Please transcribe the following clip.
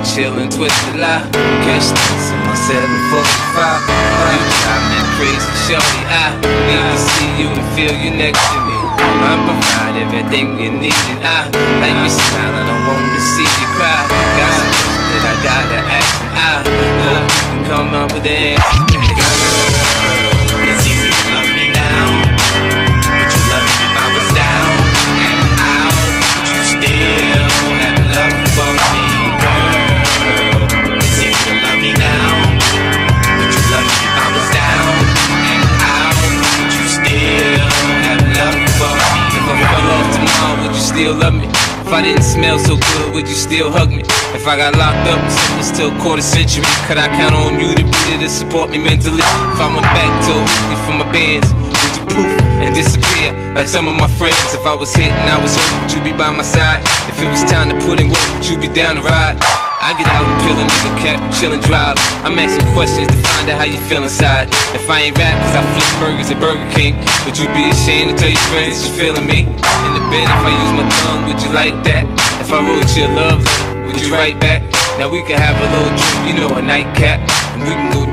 a chill and twisted lie. Catch this in my 745. You drive me crazy, shorty. I need to see you and feel you next to me. I provide everything you need, and I like you smile. I don't want to see you cry. Got some that I gotta ask, and I hope you can come up with the answers. Still love me? If I didn't smell so good, would you still hug me? If I got locked up and sentenced to a quarter century, could I count on you to be there to support me mentally? If I went back to a for my bands, would you poof and disappear like some of my friends? If I was hit and I was hurt, would you be by my side? If it was time to put in work, would you be down to ride? I get out and peel a nigga cap, chill and drive. I'm asking questions to find out how you feel inside. If I ain't rap, cause I flip burgers at Burger King, would you be ashamed to tell your friends you're feeling me? In the bed, like that? If I wrote you a love would you write back? Now we can have a little trip, you know, a nightcap, and we can go